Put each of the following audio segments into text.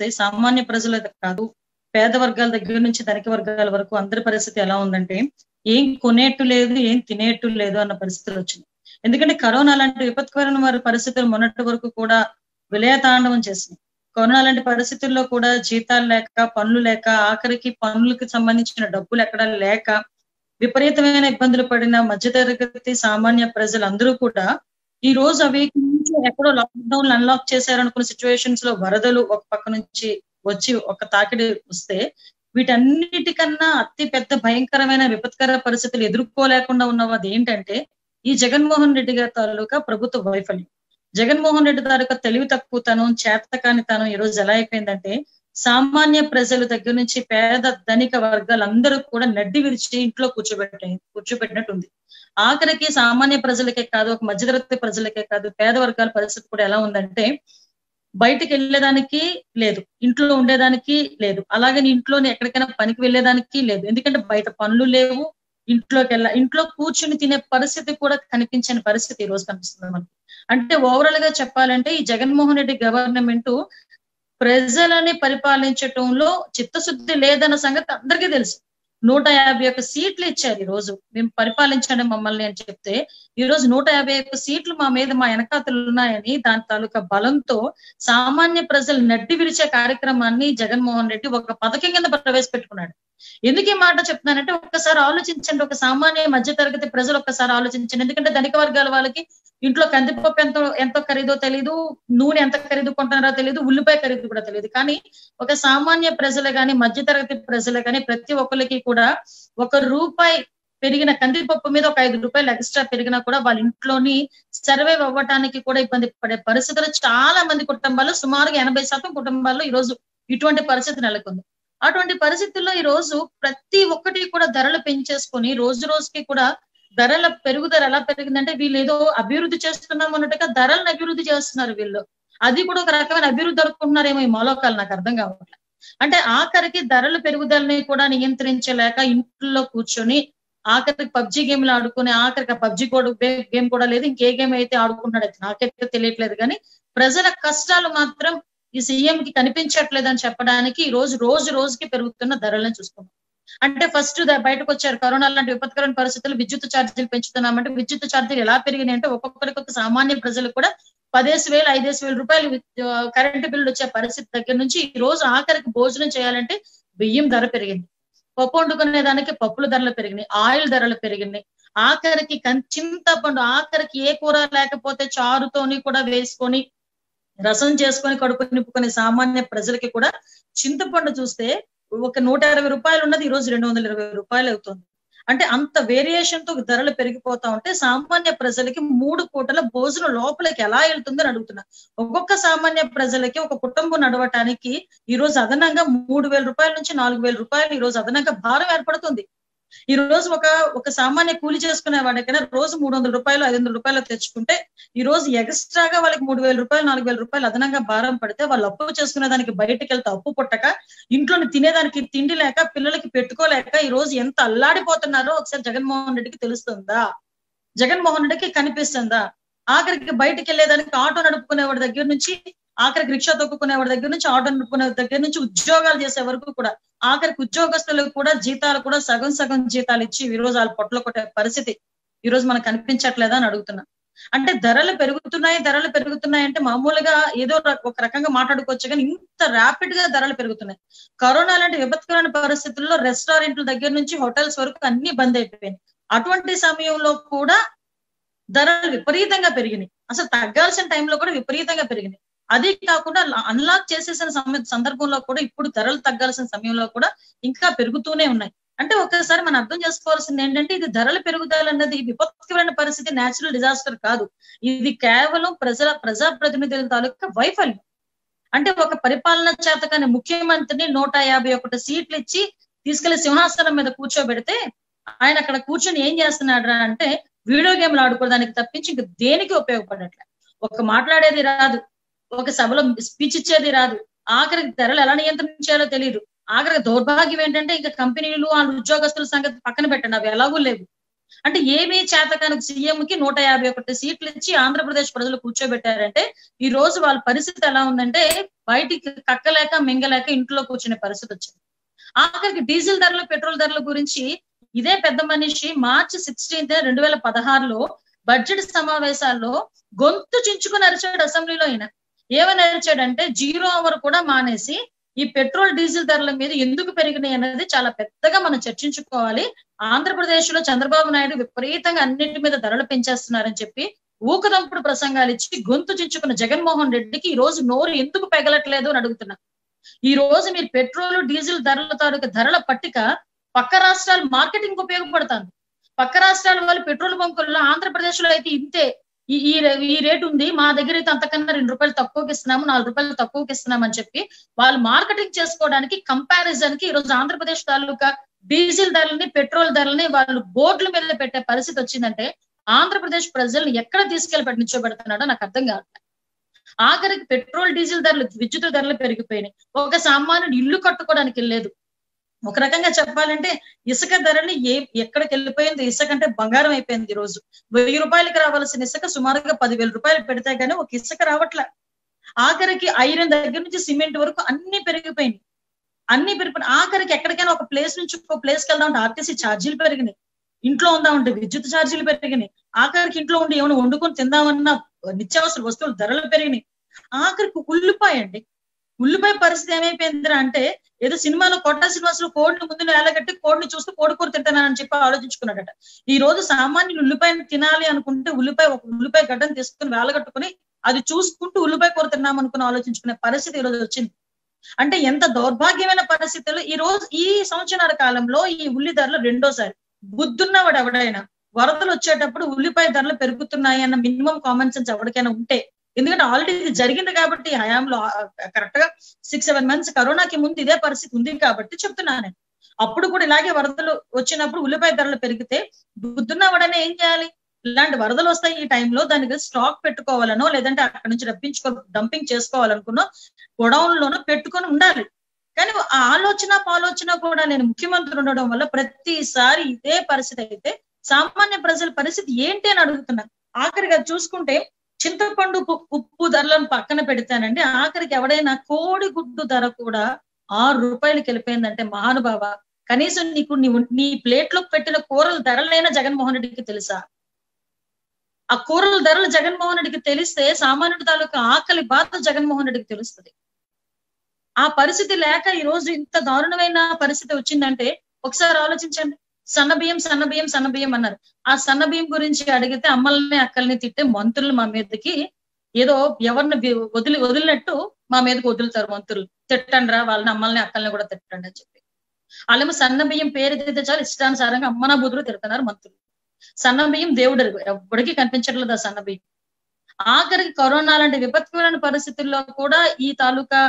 చూస్తే సామాన్య ప్రజల కాదు పేద వర్గాల దగ్గర నుంచి ధనిక వర్గాల వరకు అందరి పరిస్థితి ఎలా ఉందంటే ఏం కొనేట్టు లేదు ఏం తినేట్టు లేదు అన్న పరిస్థితులు వచ్చింది ఎందుకంటే కరోనా లాంటి విపత్కరమైన వారి పరిస్థితులు మొన్నటి వరకు కూడా విలయతాండవం చేసింది కరోనా లాంటి పరిస్థితుల్లో కూడా జీతాలు లేక పనులు లేక ఆఖరికి పనులకు సంబంధించిన డబ్బులు ఎక్కడ లేక విపరీతమైన ఇబ్బందులు పడిన మధ్యతరగతి సామాన్య ప్రజలందరూ కూడా ఈ రోజు అవి నుంచి ఎక్కడో లాక్డౌన్ అన్లాక్ చేశారనుకున్న సిచ్యువేషన్స్లో వరదలు ఒక పక్క నుంచి వచ్చి ఒక తాకిడి వస్తే వీటన్నిటికన్నా అతి పెద్ద భయంకరమైన విపత్కర పరిస్థితులు ఎదుర్కోలేకుండా ఉన్నది ఏంటంటే ఈ జగన్మోహన్ రెడ్డి గారి తాలూకా ప్రభుత్వ వైఫల్యం. జగన్మోహన్ రెడ్డి తాలూకా తెలివి తక్కువతనం చేతకానితనం ఈ రోజు ఎలా అయిపోయిందంటే సామాన్య ప్రజల దగ్గర నుంచి పేద ధనిక వర్గాలందరూ కూడా నడ్డి విరిచి ఇంట్లో కూర్చోబెట్ట కూర్చోబెట్టినట్టుంది. ఆఖరికి సామాన్య ప్రజలకే కాదు ఒక మధ్యతరగతి ప్రజలకే కాదు పేద వర్గాల పరిస్థితి కూడా ఎలా ఉందంటే బయటికి వెళ్ళేదానికి లేదు ఇంట్లో ఉండేదానికి లేదు అలాగే ఇంట్లోనే ఎక్కడికైనా పనికి వెళ్ళేదానికి లేదు ఎందుకంటే బయట పనులు లేవు ఇంట్లోకి వెళ్ళ ఇంట్లో కూర్చుని తినే పరిస్థితి కూడా కనిపించని పరిస్థితి ఈ రోజు కనిపిస్తుంది మనకి. అంటే ఓవరాల్గా చెప్పాలంటే ఈ జగన్మోహన్ రెడ్డి గవర్నమెంట్ ప్రజలని పరిపాలించటంలో చిత్తశుద్ధి లేదన్న సంగతి అందరికీ తెలుసు. నూట యాభై ఒక్క సీట్లు ఇచ్చారు ఈ రోజు మేము పరిపాలించండి మమ్మల్ని అని చెప్తే ఈ రోజు నూట యాభై ఒక్క సీట్లు మా మీద మా వెనకాతలు ఉన్నాయని దాని తాలూకా బలంతో సామాన్య ప్రజలు నడ్డి విరిచే కార్యక్రమాన్ని జగన్మోహన్ రెడ్డి ఒక పథకం కింద ప్రవేశపెట్టుకున్నాడు. ఎందుకు ఈ మాట చెప్తున్నానంటే ఒక్కసారి ఆలోచించండి. ఒక సామాన్య మధ్య తరగతి ప్రజలు ఒక్కసారి ఆలోచించండి. ఎందుకంటే ధనిక వర్గాల వాళ్ళకి ఇంట్లో కందిపప్పు ఎంతో ఎంతో ఖరీదో తెలియదు నూనె ఎంత ఖరీదు కొంటున్నారో తెలియదు ఉల్లిపాయ ఖరీదు కూడా తెలియదు కానీ ఒక సామాన్య ప్రజలు కానీ మధ్య తరగతి ప్రజలు కానీ ప్రతి ఒక్కరికి కూడా ఒక రూపాయి పెరిగిన కందిపప్పు మీద ఒక ఐదు రూపాయలు ఎక్స్ట్రా పెరిగినా కూడా వాళ్ళ ఇంట్లోని సర్వైవ్ అవ్వటానికి కూడా ఇబ్బంది పడే పరిస్థితులు చాలా మంది కుటుంబాలు సుమారుగా ఎనభై శాతం కుటుంబాల్లో ఈ రోజు ఇటువంటి పరిస్థితి నెలకొంది. అటువంటి పరిస్థితుల్లో ఈ రోజు ప్రతి ఒక్కటి కూడా ధరలు పెంచేసుకొని రోజు రోజుకి కూడా ధరల పెరుగుదల ఎలా పెరిగిందంటే వీళ్ళు ఏదో అభివృద్ధి చేస్తున్నాం అన్నట్టుగా ధరలను అభివృద్ధి చేస్తున్నారు వీళ్ళు. అది కూడా ఒక రకమైన అభివృద్ధి అనుకుంటున్నారేమో ఈ మలోకాలు నాకు అర్థం కావట్లేదు అంటే ఆఖరికి ధరల పెరుగుదలని కూడా నియంత్రించలేక ఇంట్లో కూర్చొని ఆఖరికి పబ్జి గేమ్లు ఆడుకుని ఆఖరికి పబ్జి కూడా గేమ్ కూడా లేదు ఇంకే గేమ్ అయితే ఆడుకున్నాడు నాకైతే తెలియట్లేదు కానీ ప్రజల కష్టాలు మాత్రం ఈ సీఎం కి కనిపించట్లేదు అని చెప్పడానికి ఈ రోజు రోజు రోజుకి పెరుగుతున్న ధరలను చూసుకున్నాం అంటే ఫస్ట్ బయటకు వచ్చారు కరోనా లాంటి విపత్కరమైన పరిస్థితులు విద్యుత్ ఛార్జీలు పెంచుతున్నామంటే విద్యుత్ ఛార్జీలు ఎలా పెరిగినాయి అంటే ఒక్కొక్కరికి సామాన్య ప్రజలు కూడా పదేసి వేలు ఐదేసి వేల రూపాయలు కరెంటు బిల్లు వచ్చే పరిస్థితి దగ్గర నుంచి ఈ రోజు ఆఖరికి భోజనం చేయాలంటే బియ్యం ధర పెరిగింది. పప్పు వండుకునే దానికి పప్పుల ధరలు పెరిగినాయి ఆయిల్ ధరలు పెరిగినాయి. ఆఖరికి చింతపండు ఆఖరికి ఏ కూర లేకపోతే చారుతోని కూడా వేసుకొని రసం చేసుకొని కడుపు నింపుకునే సామాన్య ప్రజలకి కూడా చింతపండు చూస్తే ఒక నూట ఇరవై రూపాయలు ఉన్నది ఈ రోజు రెండు వందల ఇరవై రూపాయలు అవుతుంది. అంటే అంత వేరియేషన్తో ధరలు పెరిగిపోతా ఉంటే సామాన్య ప్రజలకి మూడు పూటల భోజనం లోపలికి ఎలా వెళ్తుందని అడుగుతున్నా. ఒక్కొక్క సామాన్య ప్రజలకి ఒక కుటుంబం నడవటానికి ఈ రోజు అదనంగా మూడు వేల రూపాయల నుంచి నాలుగు వేల రూపాయలు ఈ రోజు అదనంగా భారం ఏర్పడుతుంది. ఈ రోజు ఒక ఒక సామాన్య కూలి చేసుకునే వాడికైనా రోజు మూడు వందల రూపాయలు ఐదు వందల రూపాయలు తెచ్చుకుంటే ఈ రోజు ఎక్స్ట్రాగా వాళ్ళకి మూడు వేల రూపాయలు నాలుగు వేల రూపాయలు అదనంగా భారం పడితే వాళ్ళు అప్పు చేసుకునే దానికి బయటకు వెళ్తే అప్పు పుట్టక ఇంట్లోని తినేదానికి తిండి లేక పిల్లలకి పెట్టుకోలేక ఈ రోజు ఎంత అల్లాడిపోతున్నారో ఒకసారి జగన్మోహన్ రెడ్డికి తెలుస్తుందా? జగన్మోహన్ రెడ్డికి కనిపిస్తుందా? ఆఖరికి బయటకు వెళ్ళేదానికి ఆటో నడుపుకునే వాడి దగ్గర నుంచి ఆఖరికి రిక్షా తొక్కుకునే వాడి దగ్గర నుంచి ఆటో నడుపుకునే దగ్గర నుంచి ఉద్యోగాలు చేసే వరకు కూడా ఆఖరికి ఉద్యోగస్తులకు కూడా జీతాలు కూడా సగం సగం జీతాలు ఇచ్చి ఈ రోజు వాళ్ళు పొట్టలు కొట్టే పరిస్థితి ఈ రోజు మనకు కనిపించట్లేదా అని అడుగుతున్నా. అంటే ధరలు పెరుగుతున్నాయి ధరలు పెరుగుతున్నాయి అంటే మామూలుగా ఏదో ఒక రకంగా మాట్లాడుకోవచ్చు కానీ ఇంత ర్యాపిడ్గా ధరలు పెరుగుతున్నాయి. కరోనా లాంటి విపత్కరమైన పరిస్థితుల్లో రెస్టారెంట్ల దగ్గర నుంచి హోటల్స్ వరకు అన్ని బంద్ అయిపోయినాయి. అటువంటి సమయంలో కూడా ధరలు విపరీతంగా పెరిగినాయి. అసలు తగ్గాల్సిన టైంలో కూడా విపరీతంగా పెరిగినాయి. అదే కాకుండా అన్లాక్ చేసేసిన సందర్భంలో కూడా ఇప్పుడు ధరలు తగ్గాల్సిన సమయంలో కూడా ఇంకా పెరుగుతూనే ఉన్నాయి. అంటే ఒకసారి మనం అర్థం చేసుకోవాల్సింది ఏంటంటే ఇది ధరల పెరుగుదల అన్నది విపత్కరమైన పరిస్థితి నేచురల్ డిజాస్టర్ కాదు. ఇది కేవలం ప్రజల ప్రజాప్రతినిధుల తాలూకా వైఫల్యం. అంటే ఒక పరిపాలన చేతకాని ముఖ్యమంత్రిని నూట యాభై ఒకటి సీట్లు ఇచ్చి తీసుకెళ్ళి సింహాసనం మీద కూర్చోబెడితే ఆయన అక్కడ కూర్చొని ఏం చేస్తున్నాడు అంటే వీడియో గేమ్లు ఆడుకోవడానికి తప్పించి ఇంక దేనికి ఉపయోగపడట్లే? ఒక మాట్లాడేది రాదు. ఒక సభలో స్పీచ్ ఇచ్చేది రాదు. ఆఖరికి ధరలు ఎలా నియంత్రించాలో తెలియదు ఆఖరికి దౌర్భాగ్యం ఏంటంటే ఇంకా కంపెనీలు ఆ ఉద్యోగస్తుల సంగతి పక్కన పెట్టండి. అవి ఎలాగూ లేవు. అంటే ఏమీ చేతకాని సీఎం కి నూట యాభై ఒకటి సీట్లు ఇచ్చి ఆంధ్రప్రదేశ్ ప్రజలు కూర్చోబెట్టారంటే ఈ రోజు వాళ్ళ పరిస్థితి ఎలా ఉందంటే బయటికి కక్కలేక మింగలేక ఇంట్లో కూర్చునే పరిస్థితి వచ్చింది. ఆఖరికి డీజిల్ ధరలు పెట్రోల్ ధరల గురించి ఇదే పెద్ద మనిషి మార్చి సిక్స్టీన్త్ రెండు వేల పదహారులో బడ్జెట్ సమావేశాల్లో గొంతు చించుకుని అరిచాడు అసెంబ్లీలో ఆయన. ఏమని అరిచాడంటే జీరో అవర్ కూడా మానేసి ఈ పెట్రోల్ డీజిల్ ధరల మీద ఎందుకు పెరిగినాయి అనేది చాలా పెద్దగా మనం చర్చించుకోవాలి. ఆంధ్రప్రదేశ్లో చంద్రబాబు నాయుడు విపరీతంగా అన్నింటి మీద ధరలు పెంచేస్తున్నారని చెప్పి ఊకదంపుడు ప్రసంగాలు ఇచ్చి గొంతు చించుకున్న జగన్మోహన్ రెడ్డికి ఈ రోజు నోరు ఎందుకు పెగలట్లేదు అని అడుగుతున్నా. ఈ రోజు మీరు పెట్రోల్ డీజిల్ ధరల తాలూకు ధరల పట్టిక పక్క రాష్ట్రాలు మార్కెటింగ్ ఉపయోగపడతాను పక్క రాష్ట్రాల వాళ్ళు పెట్రోల్ బంకుల్లో ఆంధ్రప్రదేశ్లో అయితే ఇంతే. ఈ ఈ ఈ రేట్ ఉంది మా దగ్గర అయితే అంతకన్నా రెండు రూపాయలు తక్కువకి ఇస్తున్నాము నాలుగు రూపాయలు తక్కువకి ఇస్తున్నాము అని చెప్పి వాళ్ళు మార్కెటింగ్ చేసుకోవడానికి కంపారిజన్కి ఈ రోజు ఆంధ్రప్రదేశ్ తాలూకా డీజిల్ ధరలని పెట్రోల్ ధరలని వాళ్ళు బోర్డుల మీద పెట్టే పరిస్థితి వచ్చిందంటే ఆంధ్రప్రదేశ్ ప్రజల్ని ఎక్కడ తీసుకెళ్ళి పెట్టి నిల్చోబెడుతున్నాడో నాకు అర్థం కావట్లేదు. ఆఖరికి పెట్రోల్ డీజిల్ ధరలు విద్యుత్ ధరలు పెరిగిపోయినాయి. ఒక సామాన్యుడు ఇల్లు కట్టుకోవడానికి లేదు ఒక రకంగా చెప్పాలంటే ఇసుక ధరని ఏ ఎక్కడికి వెళ్ళిపోయింది? ఇసుక అంటే బంగారం అయిపోయింది ఈ రోజు. వెయ్యి రూపాయలకి రావాల్సిన ఇసుక సుమారుగా పదివేల రూపాయలు పెడితే గానీ ఒక ఇసుక రావట్లే. ఆఖరికి ఐరన్ దగ్గర నుంచి సిమెంట్ వరకు అన్ని పెరిగిపోయినాయి. అన్ని పెరిగిపోయి ఆఖరికి ఎక్కడికైనా ఒక ప్లేస్ నుంచి ఒక ప్లేస్కి వెళ్దాం ఆర్టీసీ ఛార్జీలు పెరిగినాయి. ఇంట్లో ఉందామంటే విద్యుత్ ఛార్జీలు పెరిగినాయి. ఆఖరికి ఇంట్లో ఉండి ఏమైనా వండుకొని తిందామన్న నిత్యావసర వస్తువులు ధరలు పెరిగినాయి. ఆఖరికి ఉల్లిపాయ అండి. ఉల్లిపాయ పరిస్థితి ఏమైపోయిందిరా అంటే ఏదో సినిమాలో కొట్ట సినిమాస్లో కోడిని ముందు నేలగట్టి కోడిని చూస్తూ కోడి కూర తింటానని చెప్పి ఆలోచించుకున్నాడట. ఈ రోజు సామాన్యులు ఉల్లిపాయను తినాలి అనుకుంటే ఉల్లిపాయ ఒక ఉల్లిపాయ గడ్డను తీసుకుని వేలగట్టుకుని అది చూసుకుంటూ ఉల్లిపాయ కూర తిన్నాం అనుకుని ఆలోచించుకునే పరిస్థితి ఈ రోజు వచ్చింది. అంటే ఎంత దౌర్భాగ్యమైన పరిస్థితులు. ఈ రోజు ఈ సంవత్సరాల కాలంలో ఈ ఉల్లి ధరలు రెండోసారి. బుద్ధున్నవాడు ఎవడైనా వరదలు వచ్చేటప్పుడు ఉల్లిపాయ ధరలు పెరుగుతున్నాయి అన్న మినిమం కామన్ సెన్స్ ఎవరికైనా ఉంటే ఎందుకంటే ఆల్రెడీ ఇది జరిగింది కాబట్టి హయాంలో కరెక్ట్గా సిక్స్ సెవెన్ మంత్స్ కరోనాకి ముందు ఇదే పరిస్థితి ఉంది కాబట్టి చెప్తున్నాను నేను. అప్పుడు కూడా ఇలాగే వరదలు వచ్చినప్పుడు ఉల్లిపాయ ధరలు పెరిగితే బుద్ధున్నవాడనే ఏం చేయాలి? ఇలాంటి వరదలు వస్తాయి ఈ టైంలో దానికి స్టాక్ పెట్టుకోవాలనో లేదంటే అక్కడ నుంచి రప్పించుకో డంపింగ్ చేసుకోవాలనుకున్నో గొడౌన్ లోనో పెట్టుకొని ఉండాలి. కానీ ఆ ఆలోచన పాలోచన కూడా నేను ముఖ్యమంత్రి ఉండడం వల్ల ప్రతిసారి ఇదే పరిస్థితి అయితే సామాన్య ప్రజల పరిస్థితి ఏంటి అని అడుగుతున్నాను ఆఖరిగా చూసుకుంటే చింతపండు ఉప్పు ధరలను పక్కన పెడతానండి. ఆఖరికి ఎవడైనా కోడి గుడ్డు ధర కూడా ఆరు రూపాయలకి వెళ్ళిపోయిందంటే మహానుభావ కనీసం నీకు నీ నీ ప్లేట్లో పెట్టిన కూరల ధరలైనా జగన్మోహన్ రెడ్డికి తెలుసా? ఆ కూరల ధరలు జగన్మోహన్ రెడ్డికి తెలిస్తే సామాన్యుడి తాలూకా ఆకలి బాధ జగన్మోహన్ రెడ్డికి తెలుస్తుంది. ఆ పరిస్థితి లేక ఈ రోజు ఇంత దారుణమైన పరిస్థితి వచ్చిందంటే ఒకసారి ఆలోచించండి. సన్నబియ్యం సన్నబియ్యం సన్నబియ్యం అన్నారు. ఆ సన్నబియ్యం గురించి అడిగితే అమ్మల్ని అక్కల్ని తిట్టే మంత్రులు మా మీదకి ఏదో ఎవరిని వదిలి వదిలినట్టు మా మీదకి వదులుతారు మంత్రులు. తిట్టండి రా వాళ్ళని అమ్మల్ని అక్కల్ని కూడా తిట్టండి అని చెప్పి. వాళ్ళేమో సన్న బియ్యం పేరు ఎత్తితే చాలు ఇష్టానుసారంగా అమ్మనా బుద్ధులు తిడుతున్నారు మంత్రులు. సన్న బియ్యం దేవుడు ఎవరికి కనిపించట్లేదు ఆ సన్న బియ్యం ఆఖరికి కరోనా లాంటి విపత్కరమైన పరిస్థితుల్లో కూడా ఈ తాలూకా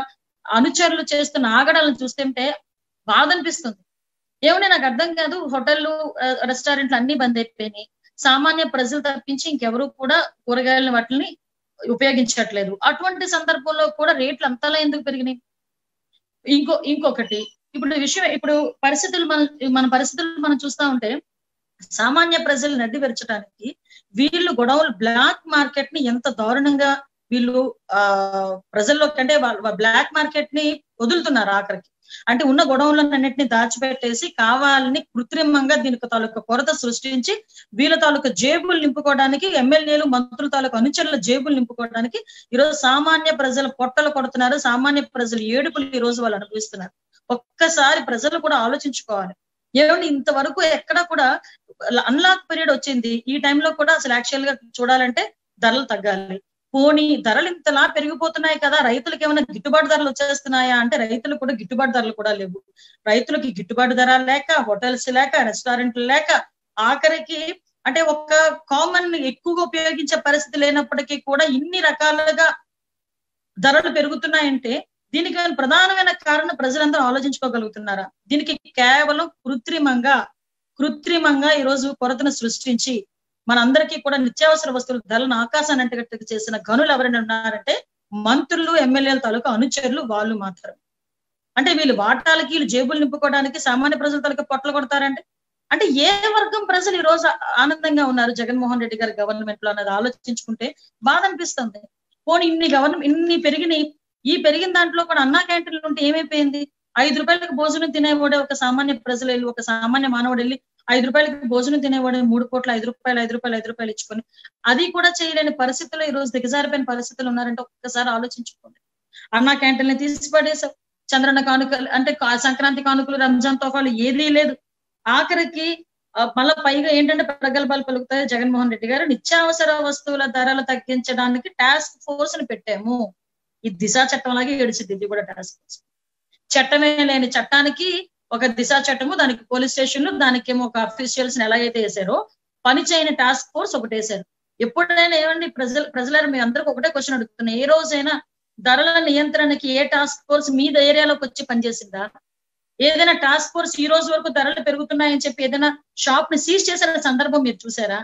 అనుచరులు చేస్తున్న ఆగడాలను చూస్తుంటే బాధ అనిపిస్తుంది. ఏమన్నా నాకు అర్థం కాదు. హోటళ్ళు రెస్టారెంట్లు అన్ని బంద్ అయిపోయినాయి. సామాన్య ప్రజలు తప్పించి ఇంకెవరు కూడా కూరగాయలను వాటిని ఉపయోగించట్లేదు. అటువంటి సందర్భంలో కూడా రేట్లు అంతలా ఎందుకు పెరిగినాయి? ఇంకో ఇంకొకటి. ఇప్పుడు విషయం ఇప్పుడు పరిస్థితులు మన మన పరిస్థితులు మనం చూస్తా ఉంటే సామాన్య ప్రజలు నడ్డి పెరచడానికి వీళ్ళు గొడవలు బ్లాక్ మార్కెట్ని ఎంత దారుణంగా వీళ్ళు ఆ ప్రజల్లోకి అంటే వాళ్ళు బ్లాక్ మార్కెట్ని వదులుతున్నారు ఆఖరికి. అంటే ఉన్న గొడవలన్నింటినీ దాచిపెట్టేసి కావాలని కృత్రిమంగా దీనికి తాలూకు కొరత సృష్టించి వీళ్ళ తాలూకా జేబులు నింపుకోవడానికి ఎమ్మెల్యేలు మంత్రుల తాలూకా అనుచరుల జేబులు నింపుకోవడానికి ఈరోజు సామాన్య ప్రజల పొట్టలు కొడుతున్నారు. సామాన్య ప్రజలు ఏడుపులు ఈ రోజు వాళ్ళు అనుభవిస్తున్నారు. ఒక్కసారి ప్రజలు కూడా ఆలోచించుకోవాలి. ఏమంటే ఇంతవరకు ఎక్కడ కూడా అన్లాక్ పీరియడ్ వచ్చింది. ఈ టైంలో కూడా అసలు యాక్చువల్గా చూడాలంటే ధరలు తగ్గాలి. పోనీ ధరలు ఇంతలా పెరిగిపోతున్నాయి కదా రైతులకు ఏమైనా గిట్టుబాటు ధరలు వచ్చేస్తున్నాయా అంటే రైతులకు కూడా గిట్టుబాటు ధరలు కూడా లేవు. రైతులకి గిట్టుబాటు ధర లేక హోటల్స్ లేక రెస్టారెంట్లు లేక ఆఖరికి అంటే ఒక కామన్ ఎక్కువగా ఉపయోగించే పరిస్థితి లేనప్పటికీ కూడా ఇన్ని రకాలుగా ధరలు పెరుగుతున్నాయంటే దీనికి ప్రధానమైన కారణం ప్రజలందరూ ఆలోచించుకోగలుగుతున్నారా? దీనికి కేవలం కృత్రిమంగా కృత్రిమంగా ఈరోజు కొరతను సృష్టించి మనందరికీ కూడా నిత్యావసర వస్తువుల ధరలను ఆకాశాన్ని అంటగట్టుకు చేసిన గనులు ఎవరైనా ఉన్నారంటే మంత్రులు ఎమ్మెల్యేల తాలూకా అనుచరులు వాళ్ళు మాత్రం. అంటే వీళ్ళు వాటాలకి వీళ్ళు జేబులు నింపుకోవడానికి సామాన్య ప్రజల తాలూకా పొట్టలు కొడతారంటే? అంటే ఏ వర్గం ప్రజలు ఈ రోజు ఆనందంగా ఉన్నారు? జగన్మోహన్ రెడ్డి గారి గవర్నమెంట్లో అన్నది ఆలోచించుకుంటే బాధ అనిపిస్తుంది. పోనీ ఇన్ని గవర్నమెంట్ ఇన్ని పెరిగినాయి. ఈ పెరిగిన దాంట్లో కూడా అన్నా క్యాంటీన్లు ఉంటే ఏమైపోయింది? ఐదు రూపాయలకు భోజనం తినేవాడే ఒక సామాన్య ప్రజలు వెళ్ళి ఒక సామాన్య మానవుడు వెళ్ళి ఐదు రూపాయలకి భోజనం తినేవాడు మూడు కోట్ల ఐదు రూపాయలు ఐదు రూపాయలు ఐదు రూపాయలు ఇచ్చుకొని అది కూడా చేయలేని పరిస్థితుల్లో ఈ రోజు దిగజారిపోయిన పరిస్థితులు ఉన్నారంటే ఒక్కసారి ఆలోచించుకోండి. అన్నా క్యాంటీన్ తీసిపడేసావు చంద్రన్న కానుకలు అంటే సంక్రాంతి కానుకలు రంజాన్ తోఫాలు ఏదీ లేదు. ఆఖరికి మళ్ళా పైగా ఏంటంటే ప్రగల్భాలు పలుకుతాయి. జగన్మోహన్ రెడ్డి గారు నిత్యావసర వస్తువుల ధరలు తగ్గించడానికి టాస్క్ ఫోర్స్ని పెట్టాము. ఈ దిశ చట్టం లాగే ఏడిచింది ఇది కూడా టాస్క్ ఫోర్స్. చట్టమే లేని చట్టానికి ఒక దిశ చట్టము దానికి పోలీస్ స్టేషన్లు దానికేమో ఒక అఫీషియల్స్ని ఎలా అయితే వేసారో పని చేయని టాస్క్ ఫోర్స్ ఒకటి వేశారు. ఎప్పుడైనా ఏమండి ప్రజలు ప్రజల మీ అందరికి ఒకటే క్వశ్చన్ అడుగుతున్నా ఏ రోజైనా ధరల నియంత్రణకి ఏ టాస్క్ ఫోర్స్ మీ ఏరియాలోకి వచ్చి పనిచేసిందా? ఏదైనా టాస్క్ ఫోర్స్ ఈ రోజు వరకు ధరలు పెరుగుతున్నాయని చెప్పి ఏదైనా షాప్ని సీజ్ చేసిన సందర్భం మీరు చూసారా?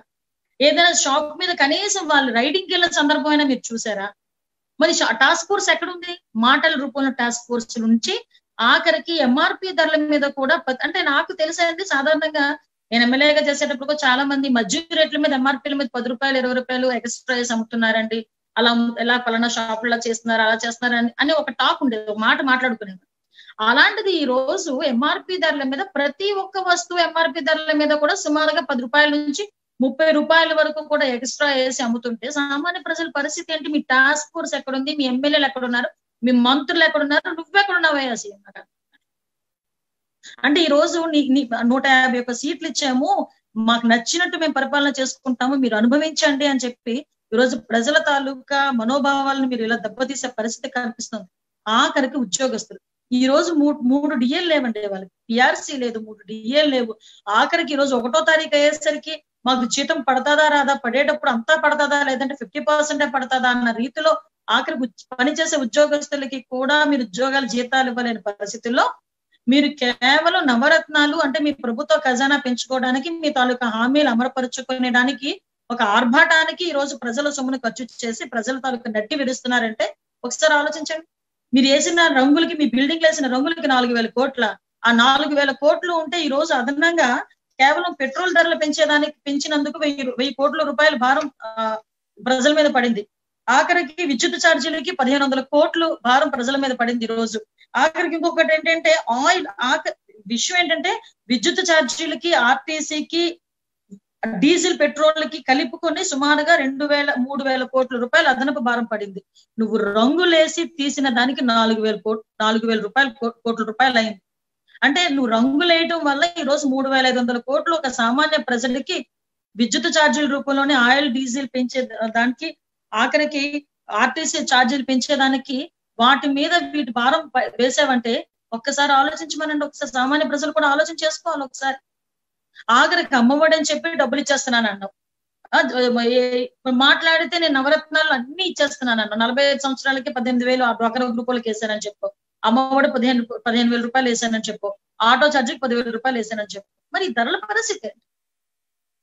ఏదైనా షాప్ మీద కనీసం వాళ్ళు రైడింగ్ వెళ్ళిన సందర్భం అయినా మీరు చూసారా? మరి టాస్క్ ఫోర్స్ ఎక్కడుంది? మాటల రూపంలో టాస్క్ ఫోర్స్ నుంచి ఆఖరికి ఎంఆర్పి ధరల మీద కూడా అంటే నాకు తెలిసేది సాధారణంగా నేను ఎమ్మెల్యేగా చేసేటప్పుడు చాలా మంది మధ్య రేట్ల మీద ఎంఆర్పీల మీద పది రూపాయలు ఇరవై రూపాయలు ఎక్స్ట్రా వేసి అమ్ముతున్నారండి. అలా ఎలా పలానా షాపుల్లో చేస్తున్నారు అలా చేస్తున్నారు అని ఒక టాక్ ఉండేది ఒక మాట మాట్లాడుకునేది అలాంటిది ఈ రోజు ఎంఆర్పి ధరల మీద ప్రతి ఒక్క వస్తువు ఎంఆర్పి ధరల మీద కూడా సుమారుగా పది రూపాయల నుంచి ముప్పై రూపాయల వరకు కూడా ఎక్స్ట్రా వేసి అమ్ముతుంటే సామాన్య ప్రజల పరిస్థితి ఏంటి? మీ టాస్క్ ఫోర్స్ ఎక్కడుంది? మీ ఎమ్మెల్యేలు ఎక్కడున్నారు? మీ మంత్రులు ఎక్కడున్నారు నువ్వెక్కడున్నావయ్యా సీఎం అంటే ఈ రోజు నీ నూట యాభై ఒక్క సీట్లు ఇచ్చాము మాకు నచ్చినట్టు మేము పరిపాలన చేసుకుంటాము మీరు అనుభవించండి అని చెప్పి ఈ రోజు ప్రజల తాలూకా మనోభావాలను మీరు ఇలా దెబ్బతీసే పరిస్థితి కనిపిస్తుంది. ఆఖరికి ఉద్యోగస్తులు. ఈ రోజు మూడు మూడు డిఎల్ లేవండి వాళ్ళకి. పిఆర్సీ లేదు మూడు డిఎల్ లేవు. ఆఖరికి ఈ రోజు ఒకటో తారీఖు అయ్యేసరికి మాకు జీతం పడతాదా రాదా? పడేటప్పుడు అంతా పడతాదా? లేదంటే ఫిఫ్టీ పర్సెంటే పడతాదా? అన్న రీతిలో ఆఖరి పనిచేసే ఉద్యోగస్తులకి కూడా మీరు ఉద్యోగాలు జీతాలు ఇవ్వలేని పరిస్థితుల్లో మీరు కేవలం నవరత్నాలు అంటే మీ ప్రభుత్వ ఖజానా పెంచుకోవడానికి మీ తాలూకా హామీలు అమరపరుచుకునేడానికి ఒక ఆర్భాటానికి ఈ రోజు ప్రజల సొమ్మును ఖర్చు చేసి ప్రజల తాలూకా నట్టి విడుస్తున్నారంటే ఒకసారి ఆలోచించండి. మీరు వేసిన రంగులకి మీ బిల్డింగ్ వేసిన రంగులకి నాలుగు వేల కోట్ల ఆ నాలుగు వేల కోట్లు ఉంటే ఈ రోజు అదనంగా కేవలం పెట్రోల్ ధరలు పెంచేదానికి పెంచినందుకు వెయ్యి వెయ్యి కోట్ల రూపాయల భారం ప్రజల మీద పడింది. ఆఖరికి విద్యుత్ ఛార్జీలకి పదిహేను వందల కోట్లు భారం ప్రజల మీద పడింది ఈ రోజు. ఆఖరికి ఇంకొకటి ఏంటంటే ఆయిల్ ఆఖరి విషయం ఏంటంటే విద్యుత్ ఛార్జీలకి ఆర్టీసీకి డీజిల్ పెట్రోల్కి కలుపుకొని సుమారుగా రెండు వేల మూడు వేల కోట్ల రూపాయలు అదనపు భారం పడింది. నువ్వు రంగులేసి తీసిన దానికి నాలుగు వేల కోట్ నాలుగు వేల రూపాయలు కోట్ల రూపాయలు అయింది. అంటే నువ్వు రంగులేయటం వల్ల ఈ రోజు మూడు వేల ఐదు వందల కోట్లు ఒక సామాన్య ప్రజలకి విద్యుత్ ఛార్జీల రూపంలోనే ఆయిల్ డీజిల్ పెంచే దానికి ఆఖరికి ఆర్టీసీ ఛార్జీలు పెంచేదానికి వాటి మీద వీటి భారం వేసావంటే ఒక్కసారి ఆలోచించమనండి ఒకసారి సామాన్య ప్రజలు కూడా ఆలోచన చేసుకోవాలి ఒకసారి. ఆఖరికి అమ్మఒడి అని చెప్పి డబ్బులు ఇచ్చేస్తున్నాను అన్నావు మాట్లాడితే నేను నవరత్నాలు అన్ని ఇచ్చేస్తున్నాను అన్న నలభై ఐదు సంవత్సరాలకి పద్దెనిమిది వేలు ఆ డ్వాకరా గ్రూపులకు వేసానని చెప్పు. అమ్మఒడి పదిహేను పదిహేను వేల రూపాయలు వేసానని చెప్పు. ఆటో ఛార్జీకి పదివేల రూపాయలు వేసానని చెప్పు. మరి ధరల పరిస్థితి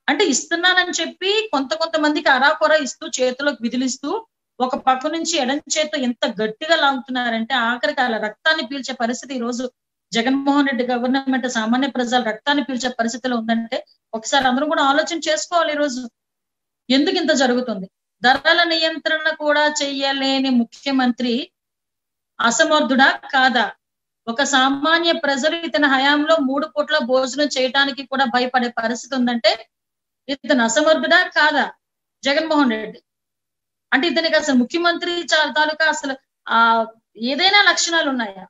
అంటే ఇస్తున్నానని చెప్పి కొంత కొంతమందికి అరాకొర ఇస్తూ చేతిలోకి విదిలిస్తూ ఒక పక్క నుంచి ఎడం చేతితో ఎంత గట్టిగా లాగుతున్నారంటే ఆఖరికి అలా రక్తాన్ని పీల్చే పరిస్థితి ఈ రోజు జగన్మోహన్ రెడ్డి గవర్నమెంట్ సామాన్య ప్రజలు రక్తాన్ని పీల్చే పరిస్థితిలో ఉందంటే ఒకసారి అందరూ కూడా ఆలోచన చేసుకోవాలి ఈ రోజు. ఎందుకు ఇంత జరుగుతుంది? ధరల నియంత్రణ కూడా చెయ్యలేని ముఖ్యమంత్రి అసమర్థుడా కాదా? ఒక సామాన్య ప్రజలు ఇతని హయాంలో మూడు పూట్ల భోజనం చేయడానికి కూడా భయపడే పరిస్థితి ఉందంటే ఇతను అసమర్థుడా? కాదా? జగన్మోహన్ రెడ్డి. అంటే ఇతనికి అసలు ముఖ్యమంత్రి తాలూకా అసలు ఆ ఏదైనా లక్షణాలు ఉన్నాయా?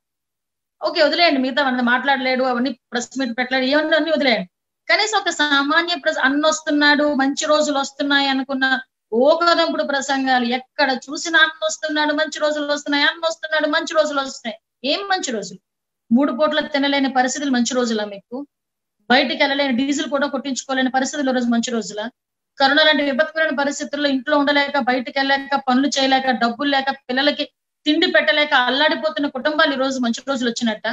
ఓకే వదిలేయండి మిగతా అవన్నీ మాట్లాడలేడు అవన్నీ ప్రెస్ మీట్ పెట్టలేడు ఏమన్నా అన్ని వదిలేయండి. కనీసం ఒక సామాన్య ప్రజ అన్న వస్తున్నాడు మంచి రోజులు వస్తున్నాయి అనుకున్న ఓకదంపుడు ప్రసంగాలు ఎక్కడ చూసినా అన్న వస్తున్నాడు మంచి రోజులు వస్తున్నాయి అన్న వస్తున్నాడు మంచి రోజులు వస్తున్నాయి. ఏం మంచి రోజులు? మూడు పూట్ల తినలేని పరిస్థితులు మంచి రోజులా మీకు? బయటికి వెళ్ళలేని డీజిల్ కూడా కొట్టించుకోలేని పరిస్థితులు రోజు మంచి రోజుల? కరోనా లాంటి విపత్కరమైన పరిస్థితుల్లో ఇంట్లో ఉండలేక బయటికి వెళ్ళలేక పనులు చేయలేక డబ్బులు లేక పిల్లలకి తిండి పెట్టలేక అల్లాడిపోతున్న కుటుంబాలు ఈ రోజు మంచి రోజులు వచ్చినట్ట?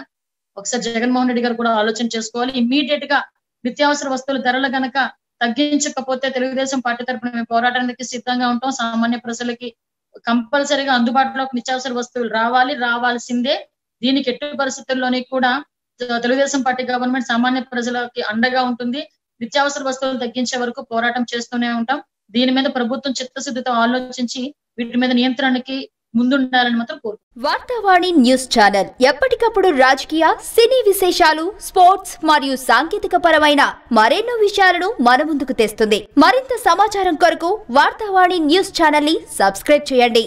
ఒకసారి జగన్మోహన్ రెడ్డి గారు కూడా ఆలోచన చేసుకోవాలి. ఇమ్మీడియట్గా నిత్యావసర వస్తువుల ధరలు గనక తగ్గించకపోతే తెలుగుదేశం పార్టీ తరఫున మేము పోరాటానికి సిద్ధంగా ఉంటాం. సామాన్య ప్రజలకి కంపల్సరీగా అందుబాటులోకి నిత్యావసర వస్తువులు రావాలి. రావాల్సిందే. దీనికి ఎట్టి పరిస్థితుల్లోని కూడా తెలుగుదేశం పార్టీ గవర్నమెంట్ సామాన్య ప్రజలకి అండగా ఉంటుంది. నిత్యావసర వస్తువులు తగ్గించే వరకు పోరాటం చేస్తూనే ఉంటాం. దీని మీద ప్రభుత్వం చిత్తశుద్ధితో ఆలోచించి వీటి మీద నియంత్రణకి ముందుండాలని మాత్రం కోరు వార్తావాణి న్యూస్ ఛానల్ ఎప్పటికప్పుడు రాజకీయ సినీ విశేషాలు స్పోర్ట్స్ మరియు సాంకేతిక పరమైన మరెన్నో విషయాలను మన ముందుకు తెస్తుంది. మరింత సమాచారం కొరకు వార్తావాణి న్యూస్ ఛానల్ని సబ్స్క్రైబ్ చేయండి.